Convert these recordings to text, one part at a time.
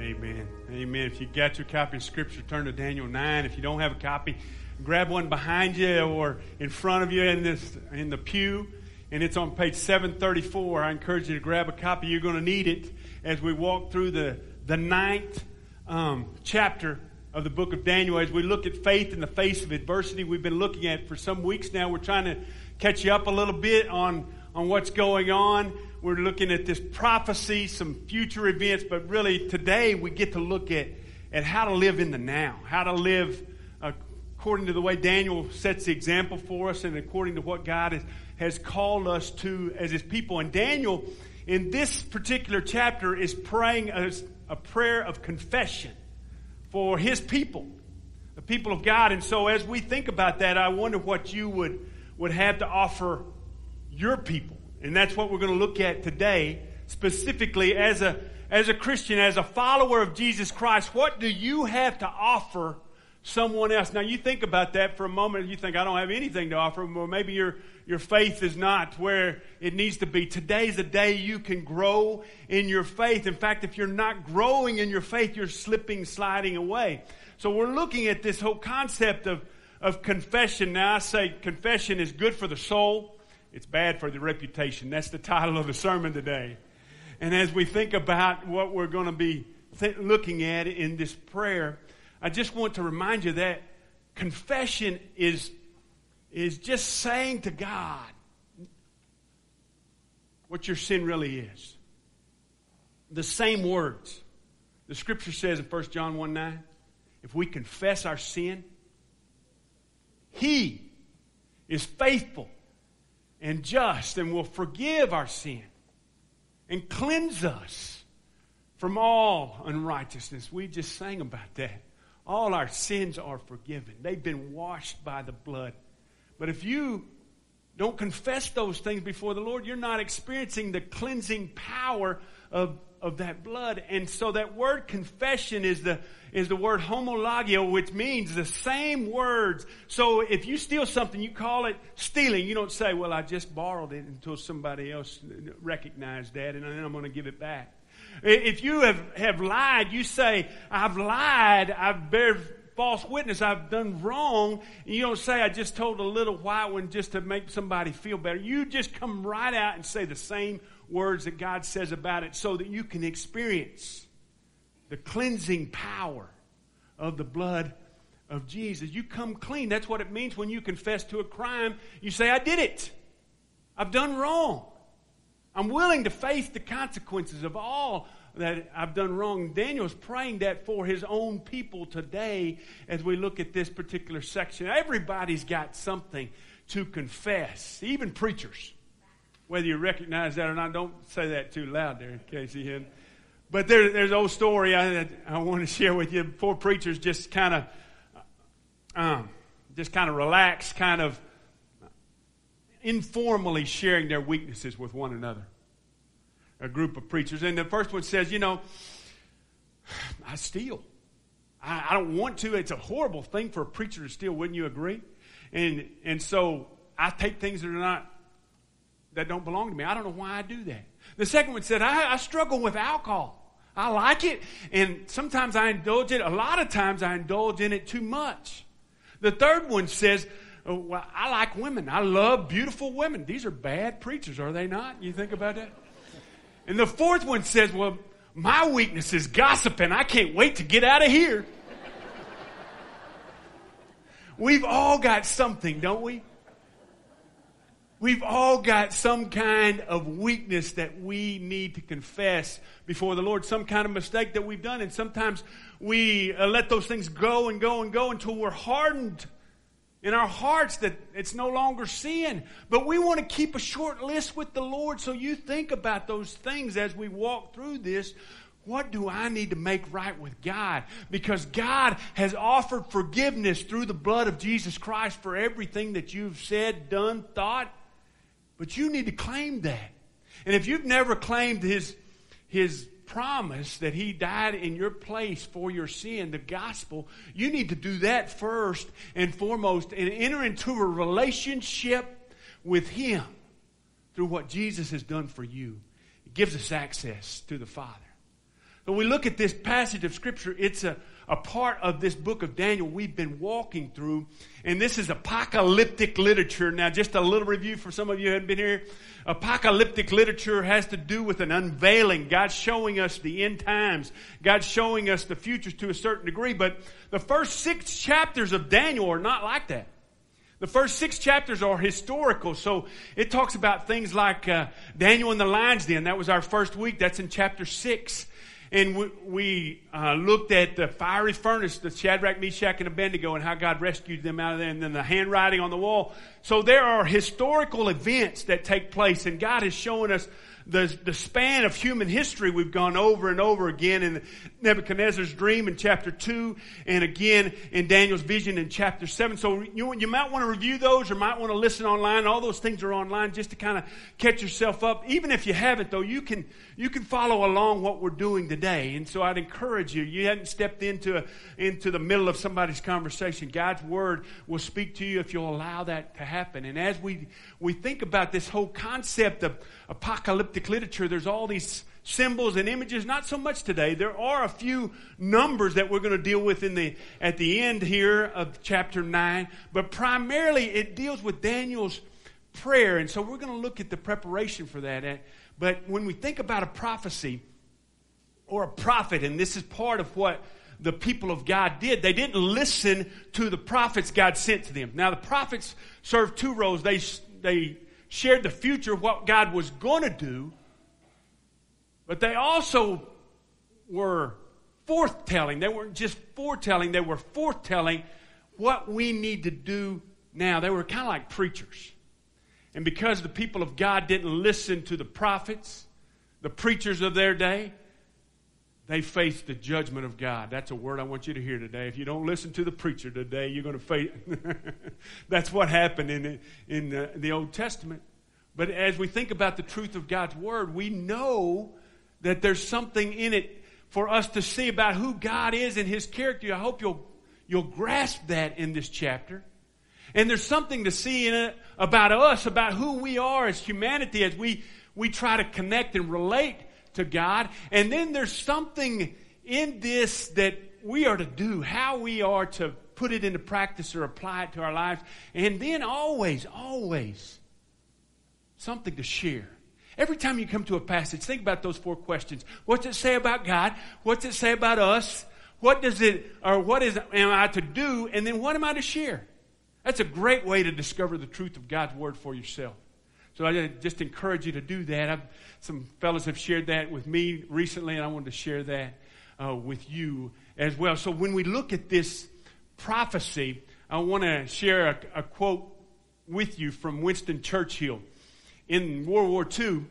Amen. Amen. If you got your copy of Scripture, turn to Daniel 9. If you don't have a copy, grab one behind you or in front of you in, this, in the pew. And it's on page 734. I encourage you to grab a copy. You're going to need it as we walk through the, the ninth um, chapter of the book of Daniel. As we look at faith in the face of adversity, we've been looking at for some weeks now. We're trying to catch you up a little bit on, on what's going on. We're looking at this prophecy, some future events, but really today we get to look at, at how to live in the now, how to live according to the way Daniel sets the example for us and according to what God has, has called us to as his people. And Daniel, in this particular chapter, is praying a, a prayer of confession for his people, the people of God. And so as we think about that, I wonder what you would, would have to offer your people and that's what we're going to look at today, specifically as a, as a Christian, as a follower of Jesus Christ. What do you have to offer someone else? Now, you think about that for a moment. You think, I don't have anything to offer. Well, maybe your, your faith is not where it needs to be. Today's a day you can grow in your faith. In fact, if you're not growing in your faith, you're slipping, sliding away. So we're looking at this whole concept of, of confession. Now, I say confession is good for the soul. It's bad for the reputation. That's the title of the sermon today. And as we think about what we're going to be th- looking at in this prayer, I just want to remind you that confession is, is just saying to God what your sin really is. The same words. The scripture says in 1 John 1 9, if we confess our sin, He is faithful and just and will forgive our sin and cleanse us from all unrighteousness. We just sang about that. All our sins are forgiven, they've been washed by the blood. But if you don't confess those things before the Lord, you're not experiencing the cleansing power of of that blood. And so that word confession is the, is the word homologeo, which means the same words. So if you steal something, you call it stealing. You don't say, well, I just borrowed it until somebody else recognized that and then I'm going to give it back. If you have, have lied, you say, I've lied, I've bear false witness, I've done wrong. You don't say, I just told a little white one just to make somebody feel better. You just come right out and say the same words that God says about it so that you can experience the cleansing power of the blood of Jesus. You come clean. That's what it means when you confess to a crime. You say, I did it. I've done wrong. I'm willing to face the consequences of all that I've done wrong. Daniel's praying that for his own people today as we look at this particular section. Everybody's got something to confess, even preachers whether you recognize that or not, don't say that too loud there, Casey. And, but there, there's an old story I, I want to share with you. Four preachers just kind of, um, just kind of relaxed, kind of informally sharing their weaknesses with one another. A group of preachers. And the first one says, You know, I steal. I, I don't want to. It's a horrible thing for a preacher to steal, wouldn't you agree? And, and so I take things that are not that don't belong to me. I don't know why I do that. The second one said, I, I struggle with alcohol. I like it, and sometimes I indulge it. A lot of times I indulge in it too much. The third one says, oh, well, I like women. I love beautiful women. These are bad preachers, are they not? You think about that? And the fourth one says, Well, my weakness is gossiping. I can't wait to get out of here. We've all got something, don't we? We've all got some kind of weakness that we need to confess before the Lord, some kind of mistake that we've done. And sometimes we uh, let those things go and go and go until we're hardened in our hearts that it's no longer sin. But we want to keep a short list with the Lord. So you think about those things as we walk through this. What do I need to make right with God? Because God has offered forgiveness through the blood of Jesus Christ for everything that you've said, done, thought, but you need to claim that. And if you've never claimed his, his promise that he died in your place for your sin, the gospel, you need to do that first and foremost and enter into a relationship with him through what Jesus has done for you. It gives us access to the Father. So we look at this passage of Scripture, it's a, a part of this book of Daniel we've been walking through. And this is apocalyptic literature. Now, just a little review for some of you who haven't been here. Apocalyptic literature has to do with an unveiling. God showing us the end times. God showing us the futures to a certain degree. But the first six chapters of Daniel are not like that. The first six chapters are historical, so it talks about things like uh, Daniel in the lion's den. That was our first week. That's in chapter six. And we, we uh, looked at the fiery furnace, the Shadrach, Meshach, and Abednego, and how God rescued them out of there, and then the handwriting on the wall. So there are historical events that take place, and God is showing us the, the span of human history we've gone over and over again in Nebuchadnezzar's dream in chapter 2 and again in Daniel's vision in chapter 7. So you, you might want to review those or might want to listen online. All those things are online just to kind of catch yourself up. Even if you haven't though, you can, you can follow along what we're doing today. And so I'd encourage you, you hadn't stepped into, a, into the middle of somebody's conversation. God's word will speak to you if you'll allow that to happen. And as we, we think about this whole concept of apocalyptic literature, there's all these symbols and images. Not so much today. There are a few numbers that we're going to deal with in the at the end here of chapter nine, but primarily it deals with Daniel's prayer, and so we're going to look at the preparation for that. But when we think about a prophecy or a prophet, and this is part of what the people of God did. They didn't listen to the prophets God sent to them. Now, the prophets served two roles. They, they shared the future, of what God was going to do, but they also were forthtelling. They weren't just foretelling, they were forthtelling what we need to do now. They were kind of like preachers. And because the people of God didn't listen to the prophets, the preachers of their day, they faced the judgment of God. That's a word I want you to hear today. If you don't listen to the preacher today, you're going to face. That's what happened in, in uh, the Old Testament. But as we think about the truth of God's word, we know that there's something in it for us to see about who God is and his character. I hope you'll, you'll grasp that in this chapter. And there's something to see in it about us, about who we are as humanity, as we, we try to connect and relate to God. And then there's something in this that we are to do, how we are to put it into practice or apply it to our lives. And then always, always, something to share. Every time you come to a passage, think about those four questions. What's it say about God? What's it say about us? What does it, or what is, am I to do? And then what am I to share? That's a great way to discover the truth of God's Word for yourself. So I just encourage you to do that. I've, some fellows have shared that with me recently, and I wanted to share that uh, with you as well. So when we look at this prophecy, I want to share a, a quote with you from Winston Churchill in World War II,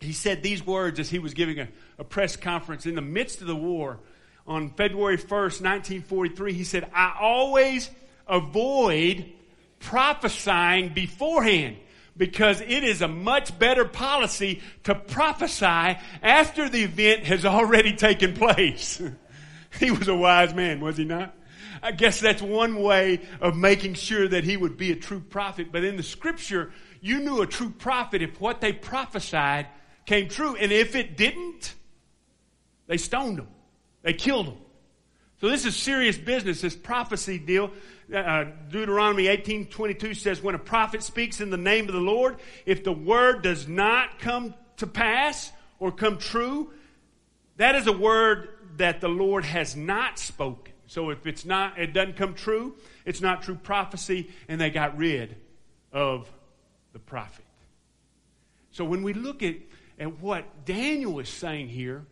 he said these words as he was giving a, a press conference in the midst of the war on February 1st, 1943. He said, I always avoid prophesying beforehand because it is a much better policy to prophesy after the event has already taken place. he was a wise man, was he not? I guess that's one way of making sure that he would be a true prophet. But in the scripture, you knew a true prophet if what they prophesied came true. And if it didn't, they stoned them, they killed them. So this is serious business, this prophecy deal. Uh, Deuteronomy 18:22 says, "When a prophet speaks in the name of the Lord, if the word does not come to pass or come true, that is a word that the Lord has not spoken. So if it's not, it doesn't come true, it's not true prophecy, and they got rid of the prophet. So when we look at, at what Daniel is saying here,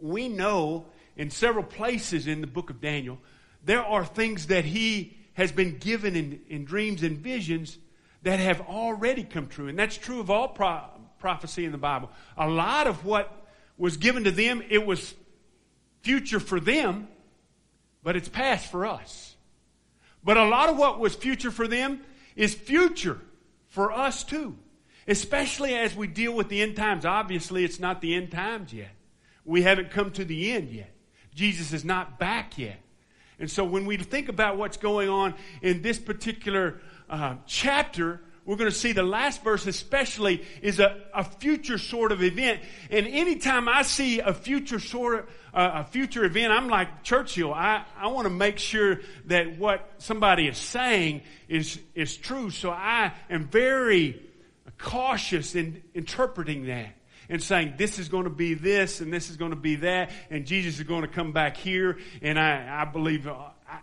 we know in several places in the book of Daniel, there are things that he has been given in, in dreams and visions that have already come true. And that's true of all pro- prophecy in the Bible. A lot of what was given to them, it was future for them, but it's past for us. But a lot of what was future for them is future for us too. Especially as we deal with the end times. Obviously, it's not the end times yet. We haven't come to the end yet. Jesus is not back yet. And so when we think about what's going on in this particular uh, chapter, we're going to see the last verse especially is a, a future sort of event. And anytime I see a future sort of, uh, a future event, I'm like Churchill. I, I want to make sure that what somebody is saying is, is true. So I am very cautious in interpreting that and saying this is going to be this and this is going to be that and Jesus is going to come back here. And I, I believe uh, I,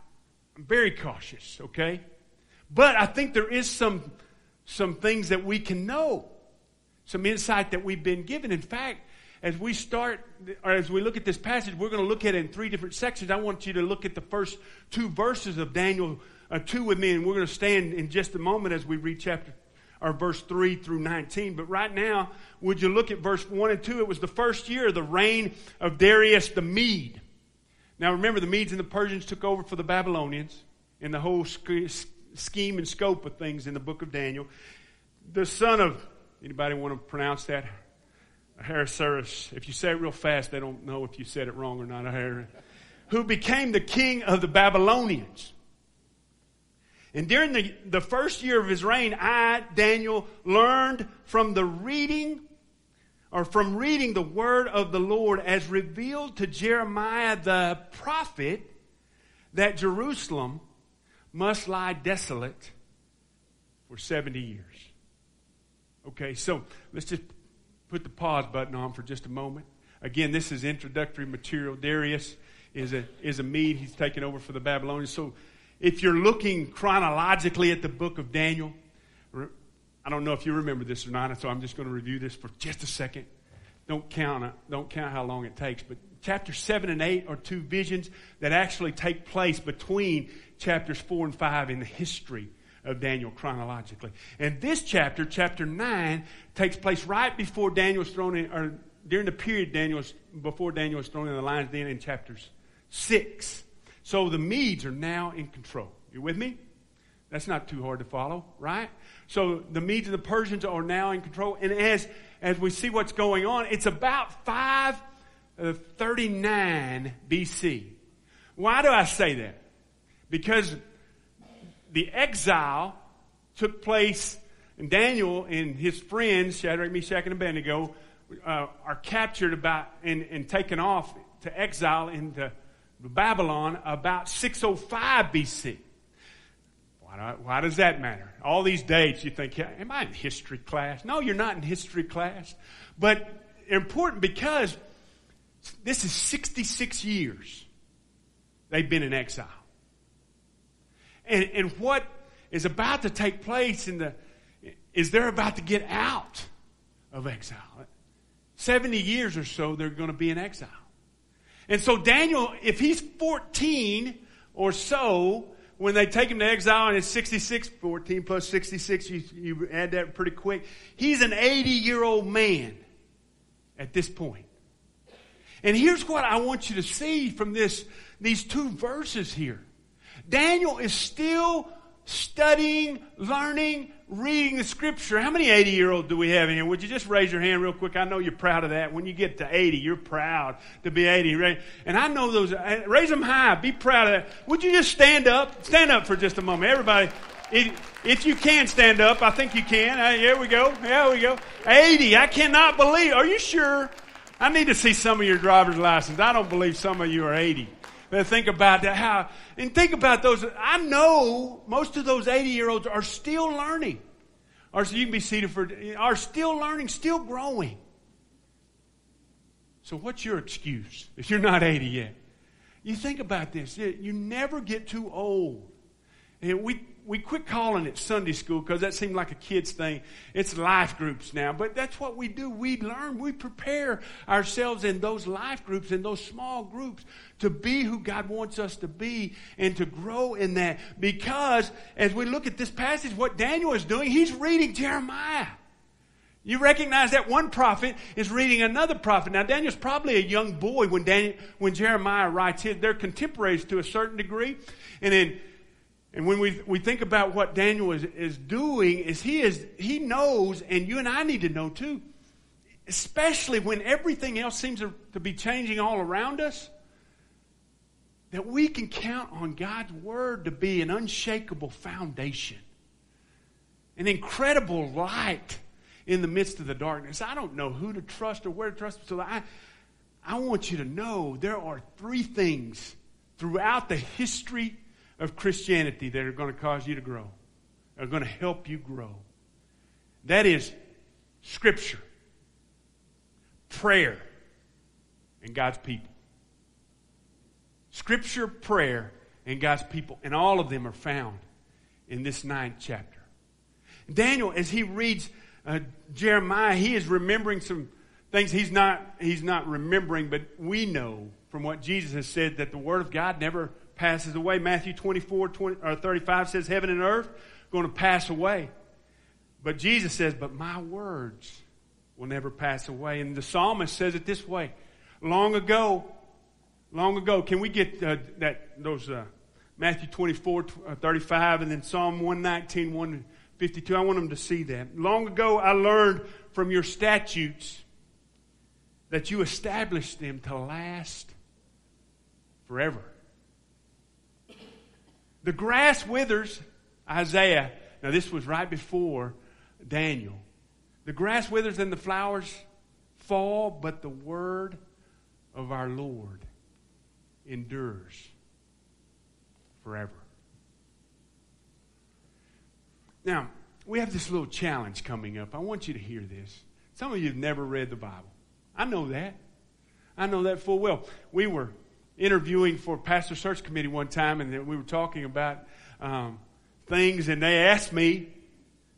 I'm very cautious, okay? But I think there is some, some things that we can know, some insight that we've been given. In fact, as we start, or as we look at this passage, we're going to look at it in three different sections. I want you to look at the first two verses of Daniel uh, 2 with me, and we're going to stand in just a moment as we read chapter or verse 3 through 19. But right now, would you look at verse 1 and 2? It was the first year of the reign of Darius the Mede. Now remember, the Medes and the Persians took over for the Babylonians in the whole scheme and scope of things in the book of Daniel. The son of, anybody want to pronounce that? Ahasuerus. If you say it real fast, they don't know if you said it wrong or not. Who became the king of the Babylonians. And during the, the first year of his reign, I, Daniel, learned from the reading or from reading the word of the Lord as revealed to Jeremiah the prophet that Jerusalem must lie desolate for 70 years. Okay, so let's just put the pause button on for just a moment. Again, this is introductory material. Darius is a, is a Mede. He's taken over for the Babylonians. So if you're looking chronologically at the book of Daniel, I don't know if you remember this or not, so I'm just going to review this for just a second. Don't count. Uh, don't count how long it takes. But Chapter 7 and 8 are two visions that actually take place between chapters 4 and 5 in the history of Daniel chronologically. And this chapter, chapter 9, takes place right before Daniel is thrown in, or during the period Daniel's, before Daniel is thrown in the lion's den in chapters 6. So the Medes are now in control. You with me? That's not too hard to follow, right? So the Medes and the Persians are now in control. And as, as we see what's going on, it's about 5 39 BC. Why do I say that? Because the exile took place, and Daniel and his friends, Shadrach, Meshach, and Abednego, uh, are captured about and, and taken off to exile into Babylon about 605 BC. Why, do, why does that matter? All these dates, you think, am I in history class? No, you're not in history class. But important because this is 66 years they've been in exile. And, and what is about to take place in the, is they're about to get out of exile. 70 years or so, they're going to be in exile. And so Daniel, if he's 14 or so, when they take him to exile and it's 66, 14 plus 66, you, you add that pretty quick. He's an 80 year old man at this point. And here's what I want you to see from this, these two verses here. Daniel is still studying, learning, reading the scripture. How many 80 year olds do we have in here? Would you just raise your hand real quick? I know you're proud of that. When you get to 80, you're proud to be 80. Right? And I know those, uh, raise them high. Be proud of that. Would you just stand up? Stand up for just a moment. Everybody, if, if you can stand up, I think you can. Uh, here we go. There we go. 80. I cannot believe. Are you sure? I need to see some of your driver's license. I don't believe some of you are 80 But think about that. How and think about those. I know most of those 80 year olds are still learning, or so you can be seated for are still learning, still growing. So what's your excuse if you're not 80 yet? You think about this. You never get too old. And we we quit calling it Sunday school because that seemed like a kid's thing. It's life groups now, but that's what we do. We learn, we prepare ourselves in those life groups, in those small groups, to be who God wants us to be and to grow in that. Because as we look at this passage, what Daniel is doing, he's reading Jeremiah. You recognize that one prophet is reading another prophet. Now, Daniel's probably a young boy when, Daniel, when Jeremiah writes his. They're contemporaries to a certain degree. And then and when we, we think about what Daniel is, is doing, is he is he knows, and you and I need to know too, especially when everything else seems to, be changing all around us, that we can count on God's word to be an unshakable foundation. an incredible light in the midst of the darkness. I don't know who to trust or where to trust. So I, I want you to know there are three things throughout the history of Christianity that are going to cause you to grow, are going to help you grow. That is Scripture, prayer, and God's people. Scripture, prayer, and God's people. And all of them are found in this ninth chapter. Daniel, as he reads uh, Jeremiah, he is remembering some things he's not, he's not remembering, but we know from what Jesus has said that the Word of God never passes away. Matthew 24, 20, or 35 says, Heaven and earth are going to pass away. But Jesus says, But my words will never pass away. And the psalmist says it this way Long ago, long ago, can we get uh, that, those uh, Matthew 24, uh, 35, and then Psalm 119, 152? I want them to see that. Long ago, I learned from your statutes that you established them to last forever. The grass withers, Isaiah. Now, this was right before Daniel. The grass withers and the flowers fall, but the word of our Lord endures forever. Now, we have this little challenge coming up. I want you to hear this. Some of you have never read the Bible. I know that. I know that full well. We were interviewing for pastor search committee one time, and we were talking about um, things, and they asked me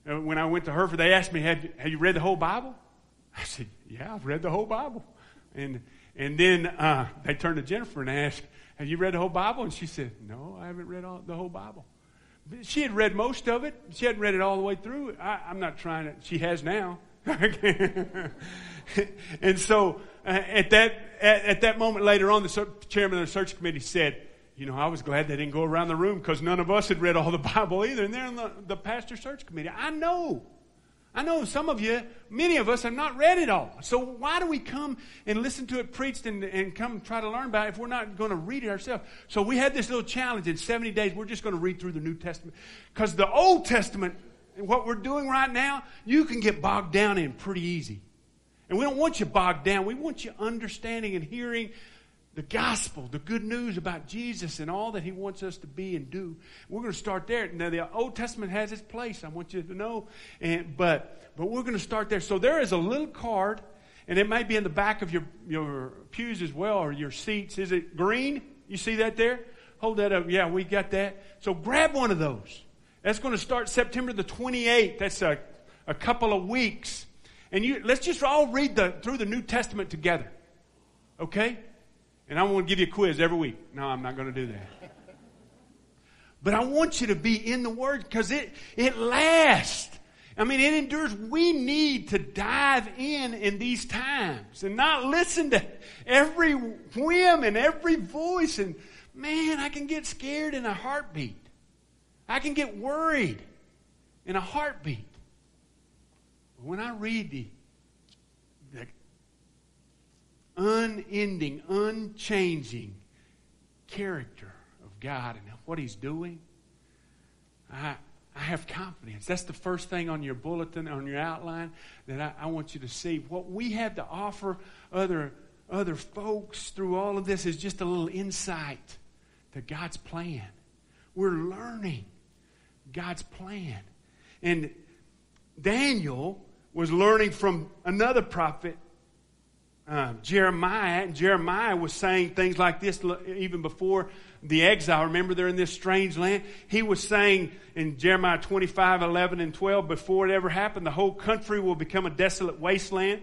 uh, when I went to Hereford, they asked me, "Have you, have you read the whole Bible?" I said, "Yeah, I've read the whole Bible." And and then uh, they turned to Jennifer and asked, "Have you read the whole Bible?" And she said, "No, I haven't read all, the whole Bible." She had read most of it. She hadn't read it all the way through. I, am not trying to. She has now. and so uh, at that at, at, that moment later on, the chairman of the search committee said, "You know, I was glad they didn't go around the room because none of us had read all the Bible either, and they're in the, the pastor search committee. I know." I know some of you, many of us have not read it all. So why do we come and listen to it preached and, and come try to learn about it if we're not going to read it ourselves? So we had this little challenge in 70 days. We're just going to read through the New Testament. Because the Old Testament, and what we're doing right now, you can get bogged down in pretty easy. And we don't want you bogged down. We want you understanding and hearing the gospel, the good news about Jesus and all that he wants us to be and do. We're going to start there. Now, the Old Testament has its place. I want you to know. And, but, but we're going to start there. So there is a little card, and it might be in the back of your, your pews as well, or your seats. Is it green? You see that there? Hold that up. Yeah, we got that. So grab one of those. That's going to start September the 28th. That's a, a couple of weeks. And you, let's just all read the, through the New Testament together. Okay? And I want to give you a quiz every week. No, I'm not going to do that. But I want you to be in the Word because it, it lasts. I mean, it endures. We need to dive in in these times and not listen to every whim and every voice. And man, I can get scared in a heartbeat. I can get worried in a heartbeat. When I read the, the unending, unchanging character of God and what He's doing, I, I have confidence. That's the first thing on your bulletin, on your outline, that I, I want you to see. What we have to offer other, other folks through all of this is just a little insight to God's plan. We're learning God's plan. And Daniel was learning from another prophet, uh, Jeremiah. And Jeremiah was saying things like this even before the exile. Remember, they're in this strange land. He was saying in Jeremiah 25, 11, and 12, before it ever happened, the whole country will become a desolate wasteland,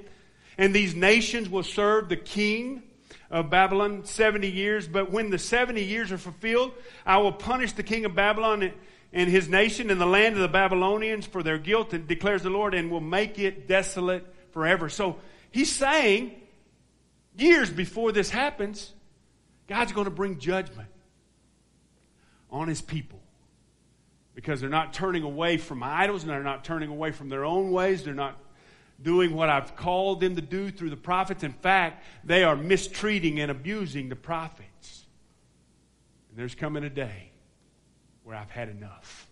and these nations will serve the king of Babylon 70 years. But when the 70 years are fulfilled, I will punish the king of Babylon and his nation in the land of the Babylonians for their guilt, declares the Lord, and will make it desolate forever. So he's saying, years before this happens, God's going to bring judgment on his people because they're not turning away from idols and they're not turning away from their own ways. They're not doing what I've called them to do through the prophets. In fact, they are mistreating and abusing the prophets. And there's coming a day where I've had enough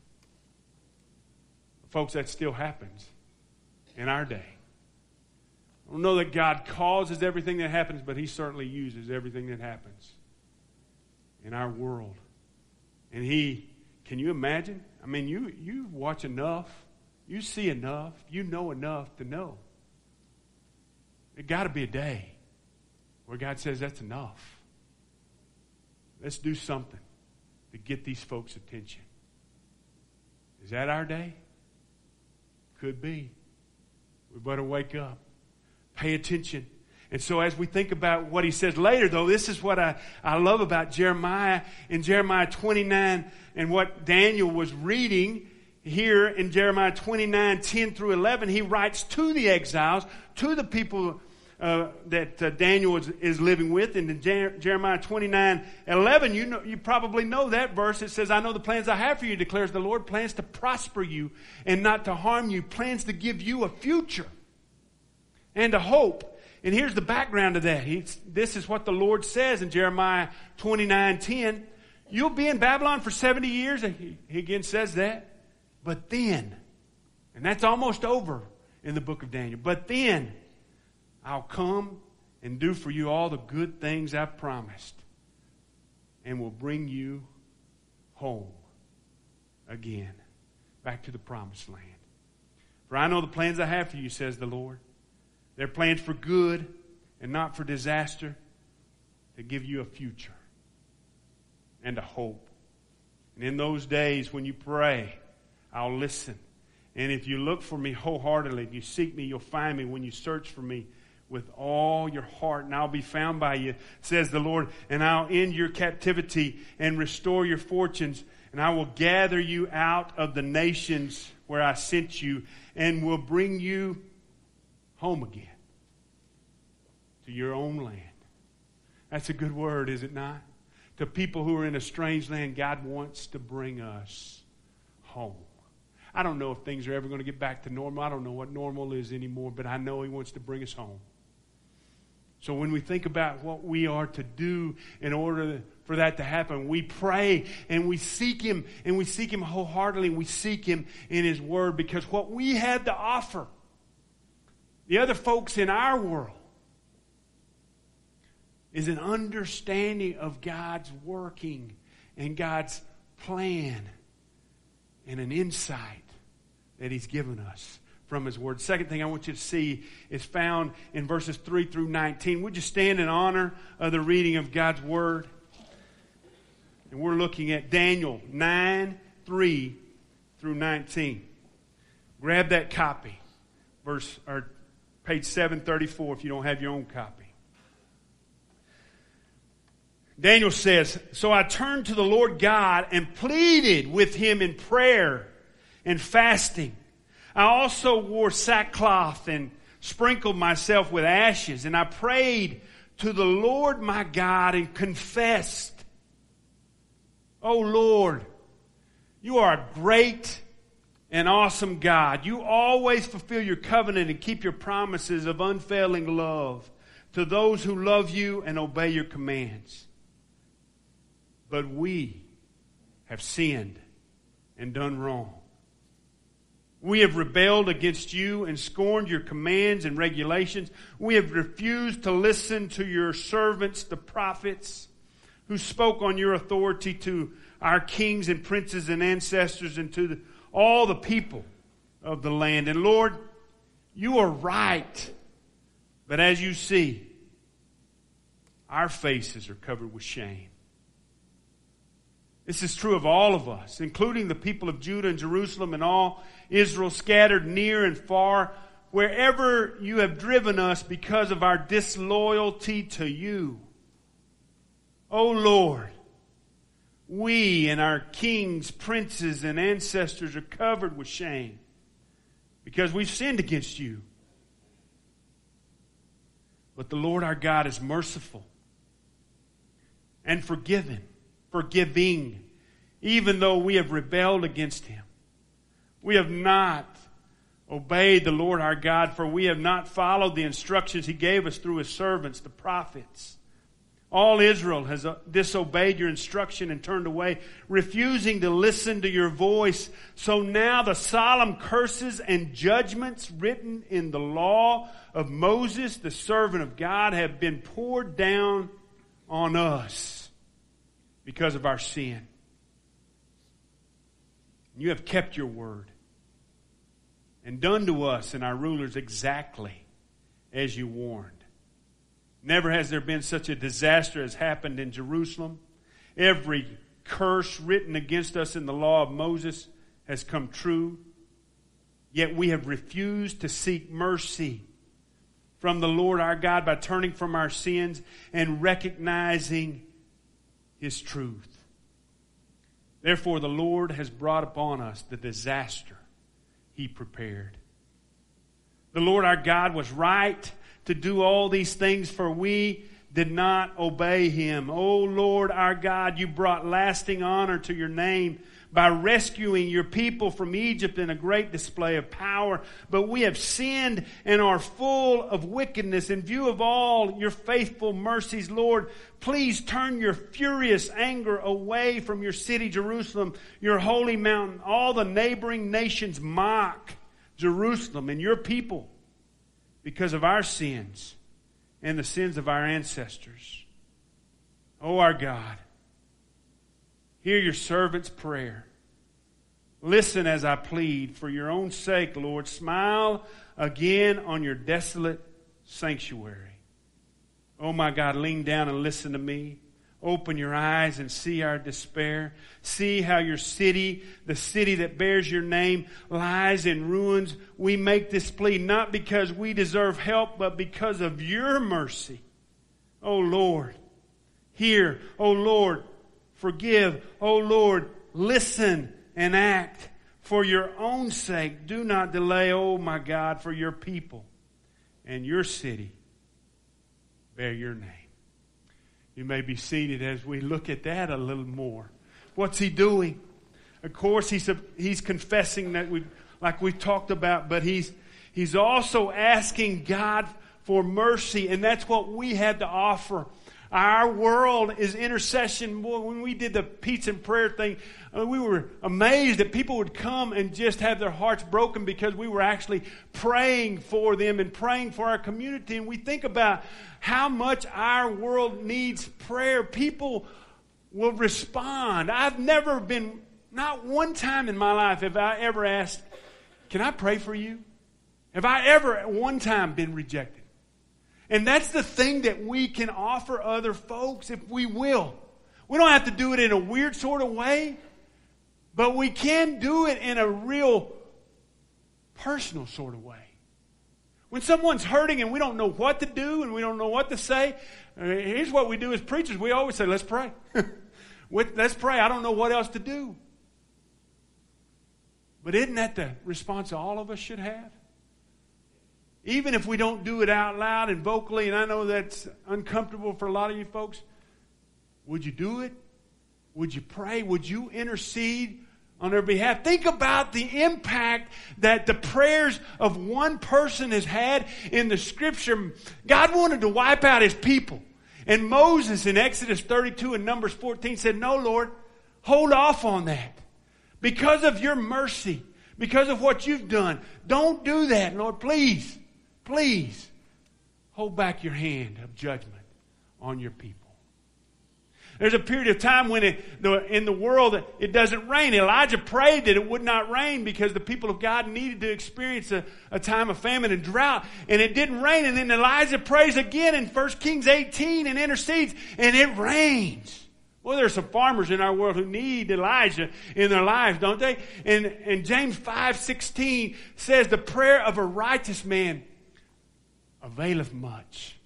Folks, that still happens in our day. I don't know that God causes everything that happens, but He certainly uses everything that happens in our world. And He, can you imagine? I mean, you, you watch enough, you see enough, you know enough to know. It got to be a day where God says, that's enough. Let's do something to get these folks' attention. Is that our day? Could be. We better wake up. Pay attention. And so as we think about what he says later, though, this is what I, I love about Jeremiah in Jeremiah 29 and what Daniel was reading here in Jeremiah 29, 10 through 11. He writes to the exiles, to the people uh, that uh, Daniel is, is, living with. And in Jer- Jeremiah 29 11, you, know, you probably know that verse. It says, I know the plans I have for you, declares the Lord, plans to prosper you and not to harm you, plans to give you a future and a hope. And here's the background of that. He's, this is what the Lord says in Jeremiah 29 10. You'll be in Babylon for 70 years. He, he again says that. But then, and that's almost over in the book of Daniel, but then I'll come and do for you all the good things I've promised and will bring you home again, back to the promised land. For I know the plans I have for you, says the Lord. They're plans for good and not for disaster, to give you a future and a hope. And in those days when you pray, I'll listen. And if you look for me wholeheartedly, if you seek me, you'll find me when you search for me with all your heart, and I'll be found by you, says the Lord, and I'll end your captivity and restore your fortunes, and I will gather you out of the nations where I sent you, and will bring you home again to your own land. That's a good word, is it not? To people who are in a strange land, God wants to bring us home. I don't know if things are ever going to get back to normal. I don't know what normal is anymore, but I know He wants to bring us home. So when we think about what we are to do in order for that to happen, we pray and we seek Him and we seek Him wholeheartedly we seek Him in His Word because what we have to offer the other folks in our world is an understanding of God's working and God's plan and an insight that He's given us from His Word. Second thing I want you to see is found in verses 3 through 19. Would you stand in honor of the reading of God's Word? And we're looking at Daniel 9 3 through 19. Grab that copy, verse or page 734 if you don't have your own copy. Daniel says, So I turned to the Lord God and pleaded with him in prayer and fasting. I also wore sackcloth and sprinkled myself with ashes, and I prayed to the Lord my God and confessed, Oh Lord, you are a great and awesome God. You always fulfill your covenant and keep your promises of unfailing love to those who love you and obey your commands. But we have sinned and done wrong. We have rebelled against you and scorned your commands and regulations. We have refused to listen to your servants, the prophets, who spoke on your authority to our kings and princes and ancestors and to the, all the people of the land. And Lord, you are right. But as you see, our faces are covered with shame. This is true of all of us, including the people of Judah and Jerusalem and all Israel scattered near and far, wherever you have driven us because of our disloyalty to you. O oh Lord, we and our kings, princes, and ancestors are covered with shame because we've sinned against you. But the Lord our God is merciful and forgiving forgiving, even though we have rebelled against him. We have not obeyed the Lord our God, for we have not followed the instructions he gave us through his servants, the prophets. All Israel has uh, disobeyed your instruction and turned away, refusing to listen to your voice. So now the solemn curses and judgments written in the law of Moses, the servant of God, have been poured down on us because of our sin. You have kept your word and done to us and our rulers exactly as you warned. Never has there been such a disaster as happened in Jerusalem. Every curse written against us in the law of Moses has come true. Yet we have refused to seek mercy from the Lord our God by turning from our sins and recognizing His truth. Therefore, the Lord has brought upon us the disaster He prepared. The Lord our God was right to do all these things, for we did not obey Him. O Lord our God, you brought lasting honor to your name by rescuing your people from Egypt in a great display of power. But we have sinned and are full of wickedness. In view of all your faithful mercies, Lord, please turn your furious anger away from your city, Jerusalem, your holy mountain. All the neighboring nations mock Jerusalem and your people because of our sins and the sins of our ancestors. Oh, our God. Hear your servant's prayer. Listen as I plead. For your own sake, Lord, smile again on your desolate sanctuary. Oh my God, lean down and listen to me. Open your eyes and see our despair. See how your city, the city that bears your name, lies in ruins. We make this plea not because we deserve help, but because of your mercy. Oh Lord, hear. Oh Lord, forgive. Oh Lord, listen and act. For your own sake, do not delay, oh my God, for your people and your city bear your name. You may be seated as we look at that a little more. What's he doing? Of course, he's, he's confessing that we, like we talked about, but he's, he's also asking God for mercy, and that's what we had to offer our world is intercession. Boy, when we did the pizza and prayer thing, uh, we were amazed that people would come and just have their hearts broken because we were actually praying for them and praying for our community. And we think about how much our world needs prayer. People will respond. I've never been, not one time in my life have I ever asked, Can I pray for you? Have I ever at one time been rejected? And that's the thing that we can offer other folks if we will. We don't have to do it in a weird sort of way, but we can do it in a real personal sort of way. When someone's hurting and we don't know what to do and we don't know what to say, uh, here's what we do as preachers. We always say, let's pray. let's pray. I don't know what else to do. But isn't that the response all of us should have? Even if we don't do it out loud and vocally, and I know that's uncomfortable for a lot of you folks, would you do it? Would you pray? Would you intercede on their behalf? Think about the impact that the prayers of one person has had in the scripture. God wanted to wipe out his people. And Moses in Exodus 32 and Numbers 14 said, No, Lord, hold off on that. Because of your mercy, because of what you've done, don't do that, Lord, please. Please hold back your hand of judgment on your people. There's a period of time when it, the, in the world it doesn't rain. Elijah prayed that it would not rain because the people of God needed to experience a, a time of famine and drought. And it didn't rain. And then Elijah prays again in 1 Kings 18 and intercedes and it rains. Well, there are some farmers in our world who need Elijah in their lives, don't they? And, and James 5 16 says, The prayer of a righteous man availeth much,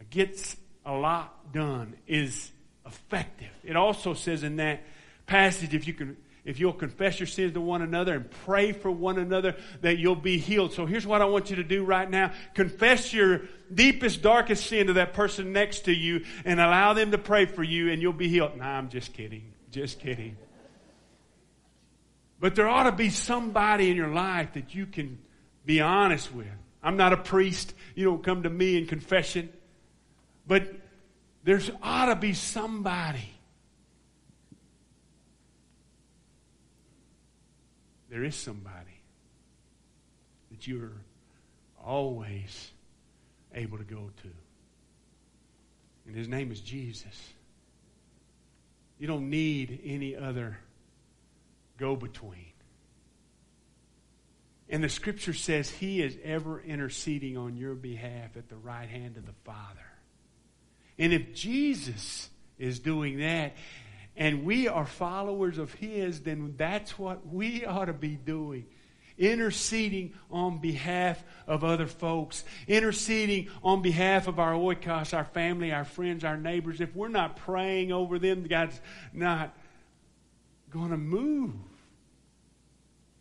uh, gets a lot done, is effective. It also says in that passage, if you can if you'll confess your sins to one another and pray for one another, that you'll be healed. So here's what I want you to do right now. Confess your deepest, darkest sin to that person next to you and allow them to pray for you and you'll be healed. Nah, I'm just kidding. Just kidding. But there ought to be somebody in your life that you can be honest with I'm not a priest. You don't come to me in confession. But There's ought to be somebody. There is somebody that you're always able to go to. And his name is Jesus. You don't need any other go between. And the scripture says he is ever interceding on your behalf at the right hand of the Father. And if Jesus is doing that, and we are followers of his, then that's what we ought to be doing interceding on behalf of other folks, interceding on behalf of our oikos, our family, our friends, our neighbors. If we're not praying over them, God's not going to move.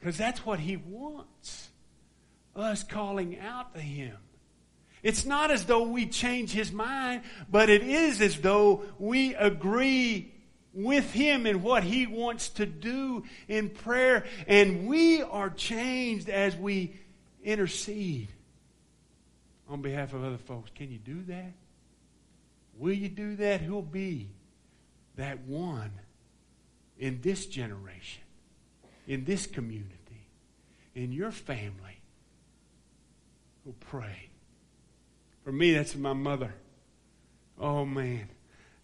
Because that's what He wants us calling out to Him. It's not as though we change His mind, but it is as though we agree with Him in what He wants to do in prayer. And we are changed as we intercede on behalf of other folks. Can you do that? Will you do that? Who'll be that one in this generation, in this community, in your family who'll pray? For me, that's my mother. Oh, man.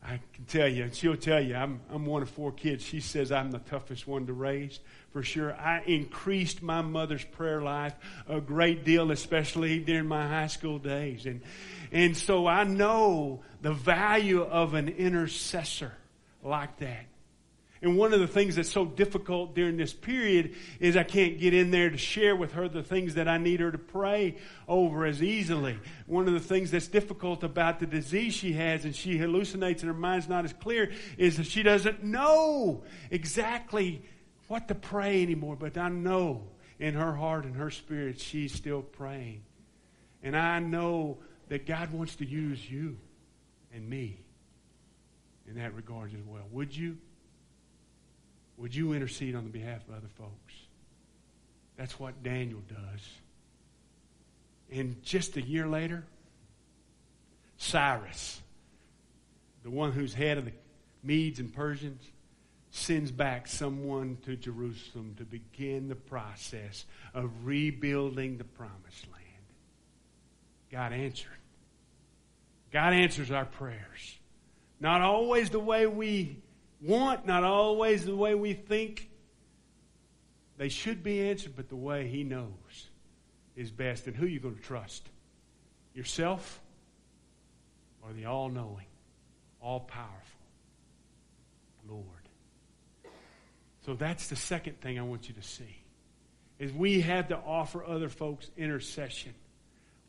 I can tell you, and she'll tell you, I'm, I'm one of four kids. She says I'm the toughest one to raise, for sure. I increased my mother's prayer life a great deal, especially during my high school days. And, and so I know the value of an intercessor like that. And one of the things that's so difficult during this period is I can't get in there to share with her the things that I need her to pray over as easily. One of the things that's difficult about the disease she has and she hallucinates and her mind's not as clear is that she doesn't know exactly what to pray anymore. But I know in her heart and her spirit she's still praying. And I know that God wants to use you and me in that regard as well. Would you? Would you intercede on the behalf of other folks? That's what Daniel does. And just a year later, Cyrus, the one who's head of the Medes and Persians, sends back someone to Jerusalem to begin the process of rebuilding the promised land. God answered. God answers our prayers. Not always the way we want, not always the way we think they should be answered, but the way He knows is best. And who are you going to trust? Yourself or the all knowing, all powerful Lord? So that's the second thing I want you to see. Is we have to offer other folks intercession.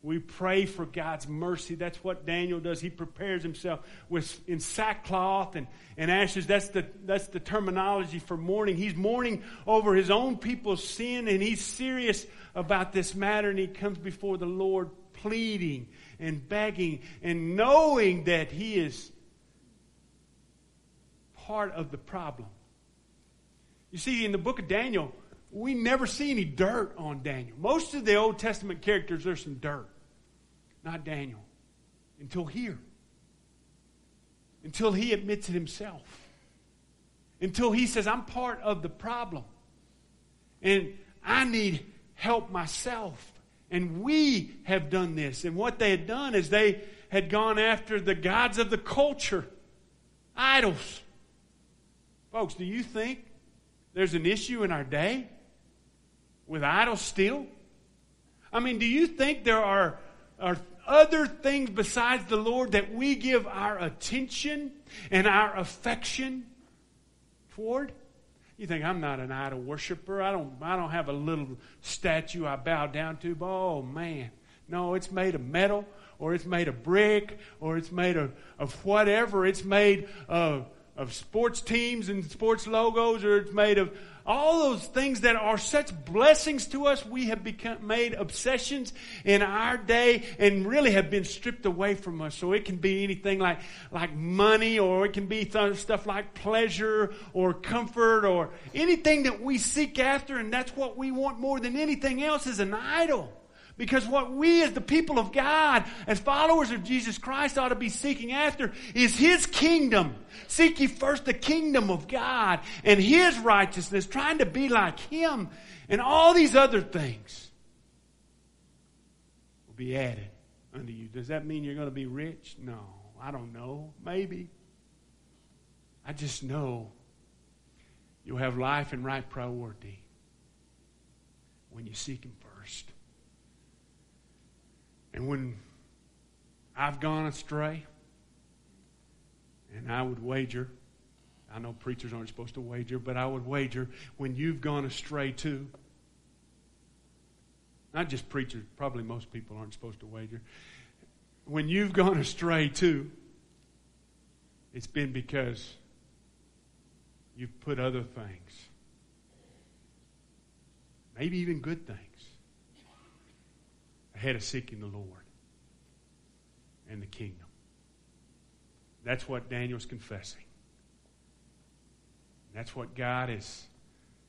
We pray for God's mercy. That's what Daniel does. He prepares himself with in sackcloth and, and ashes. That's the, that's the terminology for mourning. He's mourning over his own people's sin, and he's serious about this matter, and he comes before the Lord pleading and begging and knowing that he is part of the problem. You see, in the book of Daniel, we never see any dirt on Daniel. Most of the Old Testament characters, there's some dirt. Not Daniel. Until here. Until he admits it himself. Until he says, I'm part of the problem. And I need help myself. And we have done this. And what they had done is they had gone after the gods of the culture, idols. Folks, do you think there's an issue in our day? With idols still? I mean, do you think there are, are other things besides the Lord that we give our attention and our affection toward? You think I'm not an idol worshiper? I don't, I don't have a little statue I bow down to. But oh man, no, it's made of metal, or it's made of brick, or it's made of, of whatever. It's made of, of sports teams and sports logos, or it's made of all those things that are such blessings to us, we have become made obsessions in our day and really have been stripped away from us. So it can be anything like, like money or it can be th- stuff like pleasure or comfort or anything that we seek after and that's what we want more than anything else is an idol. Because what we as the people of God, as followers of Jesus Christ, ought to be seeking after is His kingdom. Seek ye first the kingdom of God and His righteousness, trying to be like Him, and all these other things will be added unto you. Does that mean you're going to be rich? No. I don't know. Maybe. I just know you'll have life in right priority when you seek Him first. And when I've gone astray, and I would wager, I know preachers aren't supposed to wager, but I would wager when you've gone astray too. Not just preachers, probably most people aren't supposed to wager. When you've gone astray too, it's been because you've put other things, maybe even good things, ahead of seeking the Lord and the kingdom. That's what Daniel's confessing. That's what God has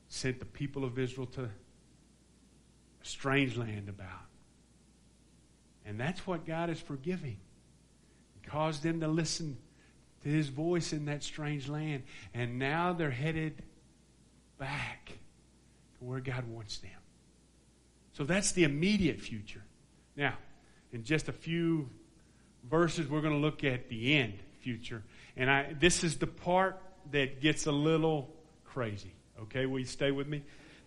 sent the people of Israel to a strange land about. And that's what God is forgiving. Caused them to listen to his voice in that strange land. And now they're headed back to where God wants them. So that's the immediate future. Now, in just a few verses, we're going to look at the end future. And I, this is the part that gets a little crazy. Okay, will you stay with me?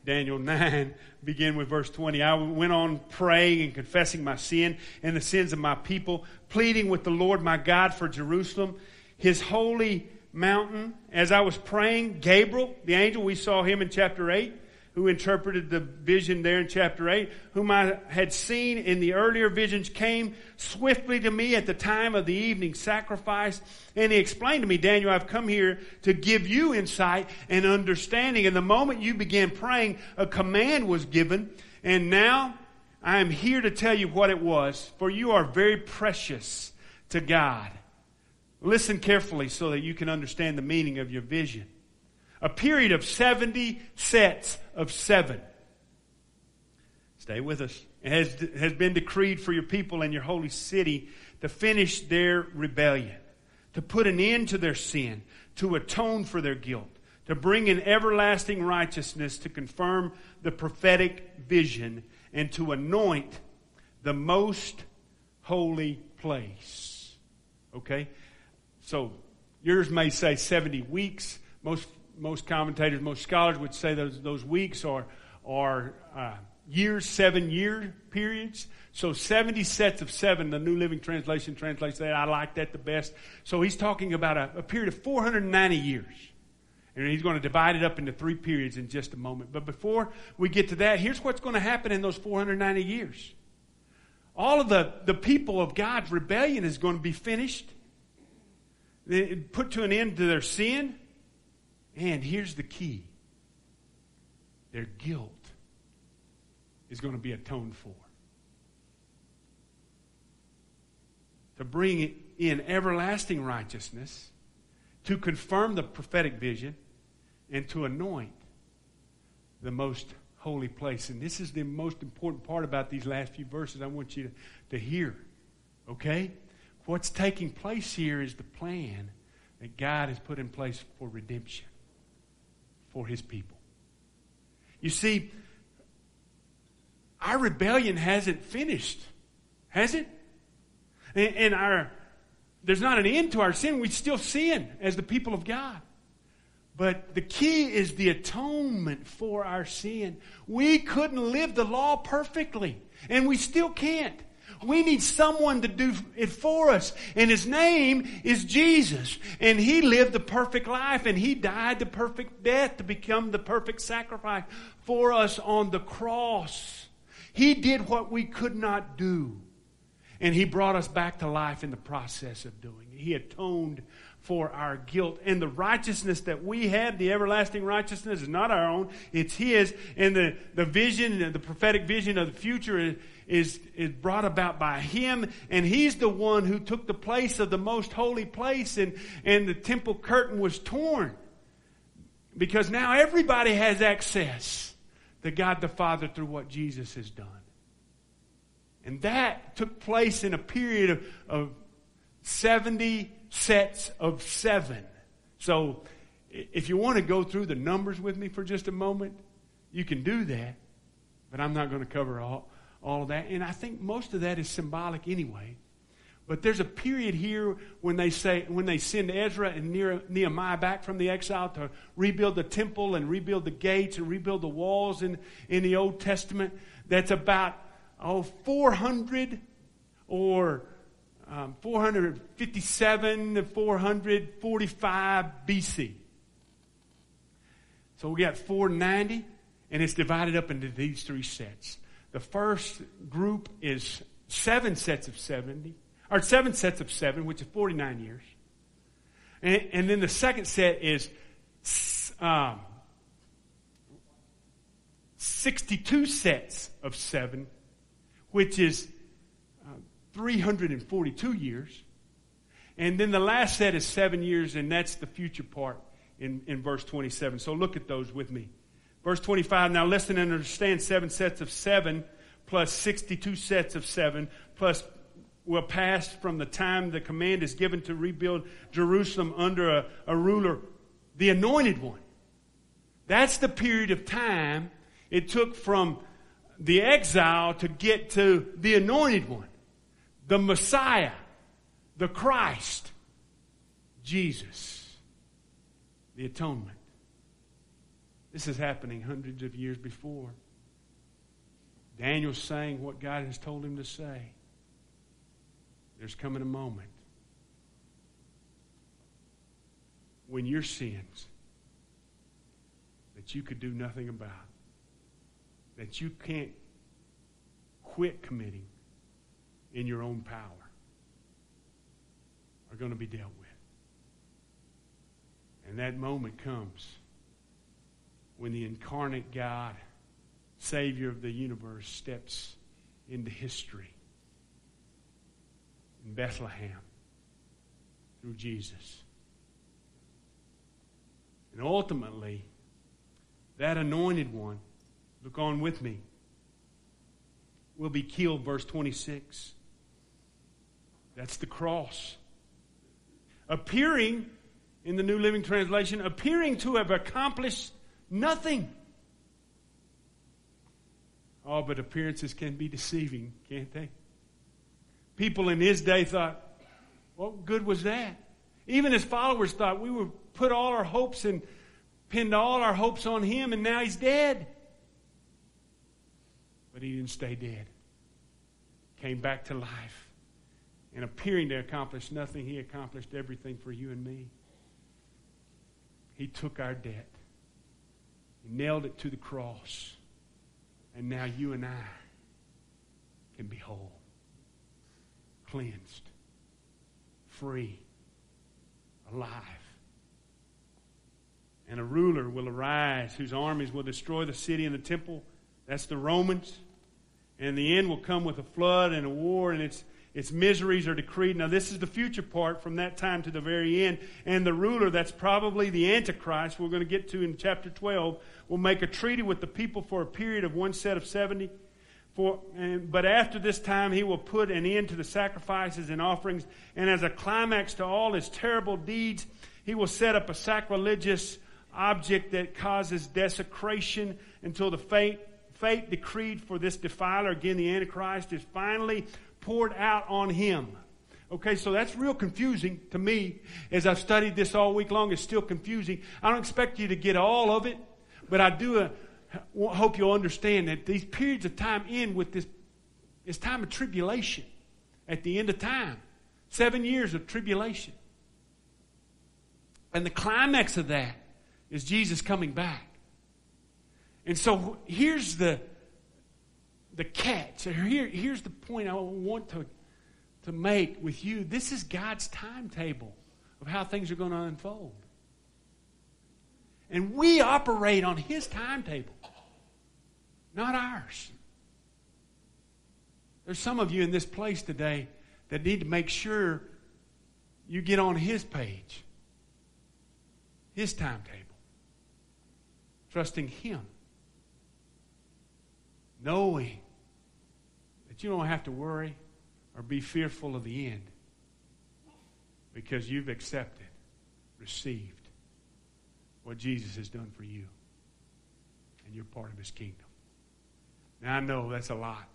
Daniel 9, begin with verse 20. I went on praying and confessing my sin and the sins of my people, pleading with the Lord my God for Jerusalem, his holy mountain. As I was praying, Gabriel, the angel, we saw him in chapter 8, who interpreted the vision there in chapter 8, whom I had seen in the earlier visions, came swiftly to me at the time of the evening sacrifice. And he explained to me, Daniel, I've come here to give you insight and understanding. And the moment you began praying, a command was given. And now I am here to tell you what it was, for you are very precious to God. Listen carefully so that you can understand the meaning of your vision a period of 70 sets of seven. Stay with us. It has, has been decreed for your people and your holy city to finish their rebellion, to put an end to their sin, to atone for their guilt, to bring in everlasting righteousness, to confirm the prophetic vision, and to anoint the most holy place. Okay? So, yours may say 70 weeks. Most most commentators, most scholars would say those, those weeks are, are uh, years, seven year periods. So 70 sets of seven, the New Living Translation translates that. I like that the best. So he's talking about a, a period of 490 years. And he's going to divide it up into three periods in just a moment. But before we get to that, here's what's going to happen in those 490 years. All of the, the people of God's rebellion is going to be finished, put to an end to their sin. And here's the key their guilt is going to be atoned for. To bring in everlasting righteousness, to confirm the prophetic vision, and to anoint the most holy place. And this is the most important part about these last few verses I want you to, to hear. Okay? What's taking place here is the plan that God has put in place for redemption for his people. You see, our rebellion hasn't finished, has it? And, our there's not an end to our sin. We still sin as the people of God. But the key is the atonement for our sin. We couldn't live the law perfectly, and we still can't. We need someone to do it for us. And his name is Jesus. And he lived the perfect life and he died the perfect death to become the perfect sacrifice for us on the cross. He did what we could not do. And he brought us back to life in the process of doing it. He atoned for our guilt. And the righteousness that we have, the everlasting righteousness, is not our own, it's His. And the, the vision, the prophetic vision of the future is, is brought about by him, and he's the one who took the place of the most holy place, and, and the temple curtain was torn. Because now everybody has access to God the Father through what Jesus has done. And that took place in a period of, of 70 sets of seven. So if you want to go through the numbers with me for just a moment, you can do that. But I'm not going to cover all, all of that. And I think most of that is symbolic anyway. But there's a period here when they say when they send Ezra and Nehemiah back from the exile to rebuild the temple and rebuild the gates and rebuild the walls in, in the Old Testament. That's about oh 400 or um, 457 to 445 BC. So we got 490, and it's divided up into these three sets. The first group is seven sets of 70, or seven sets of seven, which is 49 years. And, and then the second set is um, 62 sets of seven, which is 342 years. And then the last set is seven years, and that's the future part in, in verse 27. So look at those with me. Verse 25 Now listen and understand seven sets of seven plus 62 sets of seven plus will pass from the time the command is given to rebuild Jerusalem under a, a ruler, the anointed one. That's the period of time it took from the exile to get to the anointed one, the Messiah, the Christ, Jesus, the atonement. This is happening hundreds of years before. Daniel's saying what God has told him to say. There's coming a moment when your sins that you could do nothing about, that you can't quit committing in your own power, are going to be dealt with. And that moment comes when the incarnate God, Savior of the universe, steps into history in Bethlehem through Jesus. And ultimately, that anointed one, look on with me, will be killed, verse 26. That's the cross. Appearing, in the New Living Translation, appearing to have accomplished nothing. Oh, but appearances can be deceiving, can't they? People in his day thought, what good was that? Even his followers thought we would put all our hopes and pinned all our hopes on him, and now he's dead. But he didn't stay dead. Came back to life. And appearing to accomplish nothing, he accomplished everything for you and me. He took our debt. He nailed it to the cross. And now you and I can be whole cleansed, free, alive. And a ruler will arise whose armies will destroy the city and the temple. That's the Romans. And the end will come with a flood and a war, and its, its miseries are decreed. Now, this is the future part from that time to the very end. And the ruler, that's probably the Antichrist, we're going to get to in chapter 12, will make a treaty with the people for a period of one set of 70 for, and, but after this time, he will put an end to the sacrifices and offerings, and as a climax to all his terrible deeds, he will set up a sacrilegious object that causes desecration until the fate, fate decreed for this defiler, again the Antichrist, is finally poured out on him. Okay, so that's real confusing to me. As I've studied this all week long, it's still confusing. I don't expect you to get all of it, but I do. Uh, hope you'll understand that these periods of time end with this, this time of tribulation at the end of time. Seven years of tribulation. And the climax of that is Jesus coming back. And so here's the, the catch. Here, here's the point I want to, to make with you. This is God's timetable of how things are going to unfold. And we operate on His timetable, not ours. There's some of you in this place today that need to make sure you get on His page, His timetable, trusting Him, knowing that you don't have to worry or be fearful of the end because you've accepted, received what Jesus has done for you. And you're part of his kingdom. Now, I know that's a lot.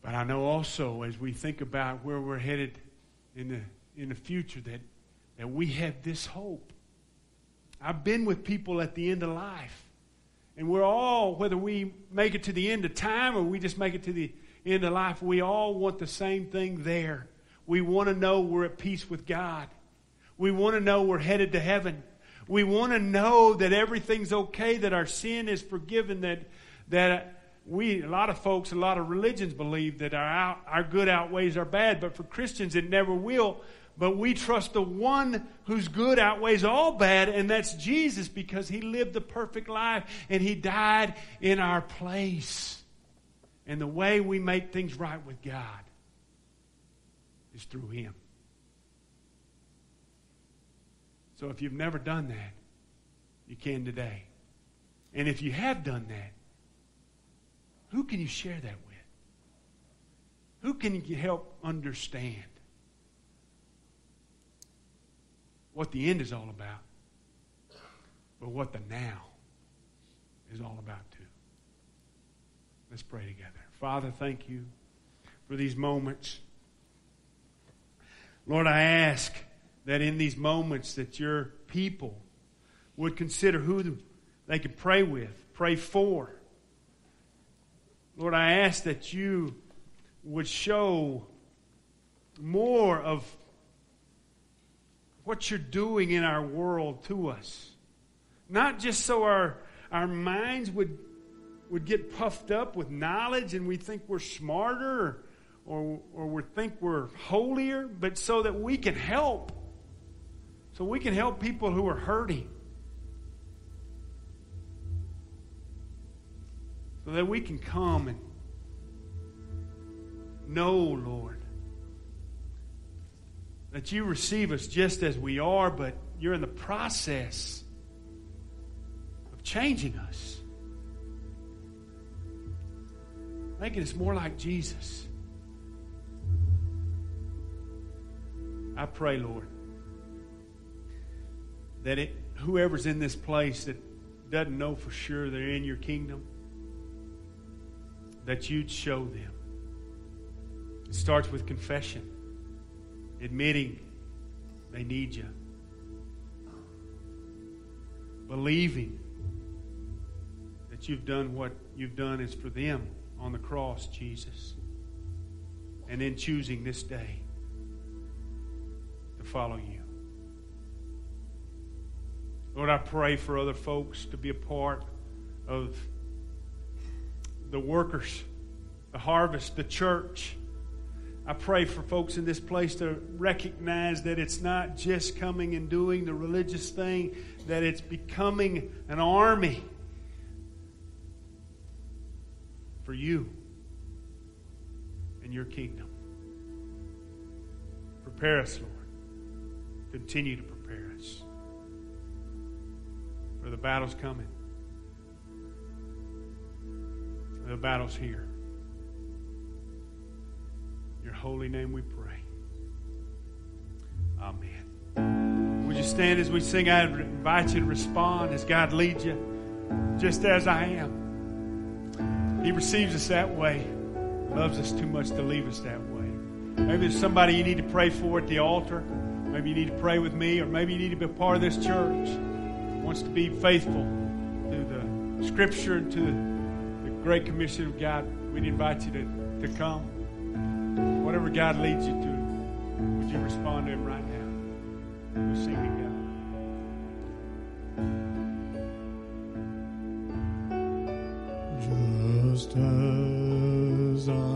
But I know also as we think about where we're headed in the, in the future that, that we have this hope. I've been with people at the end of life. And we're all, whether we make it to the end of time or we just make it to the end of life, we all want the same thing there. We want to know we're at peace with God. We want to know we're headed to heaven. We want to know that everything's okay, that our sin is forgiven, that, that we, a lot of folks, a lot of religions believe that our, our good outweighs our bad, but for Christians it never will. But we trust the one whose good outweighs all bad, and that's Jesus because he lived the perfect life and he died in our place. And the way we make things right with God is through him. So if you've never done that, you can today. And if you have done that, who can you share that with? Who can you help understand what the end is all about, but what the now is all about too? Let's pray together. Father, thank you for these moments. Lord, I ask that in these moments that your people would consider who they could pray with, pray for. Lord, I ask that you would show more of what you're doing in our world to us. Not just so our, our minds would, would get puffed up with knowledge and we think we're smarter or, or, we think we're holier, but so that we can help. So we can help people who are hurting. So that we can come and know, Lord, that you receive us just as we are, but you're in the process of changing us, making us more like Jesus. I pray, Lord, that it, whoever's in this place that doesn't know for sure they're in your kingdom, that you'd show them. It starts with confession, admitting they need you, believing that you've done what you've done is for them on the cross, Jesus, and then choosing this day to follow you. Lord, I pray for other folks to be a part of the workers, the harvest, the church. I pray for folks in this place to recognize that it's not just coming and doing the religious thing, that it's becoming an army for you and your kingdom. Prepare us, Lord. Continue to prepare us. For the battle's coming. The battle's here. Your holy name we pray. Amen. Would you stand as we sing? I invite you to respond as God leads you, just as I am. He receives us that way, loves us too much to leave us that way. Maybe there's somebody you need to pray for at the altar. Maybe you need to pray with me, or maybe you need to be a part of this church. Wants to be faithful to the Scripture and to the Great Commission of God. We'd invite you to, to come. Whatever God leads you to, would you respond to Him right now? We're singing God. Just as I